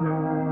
No.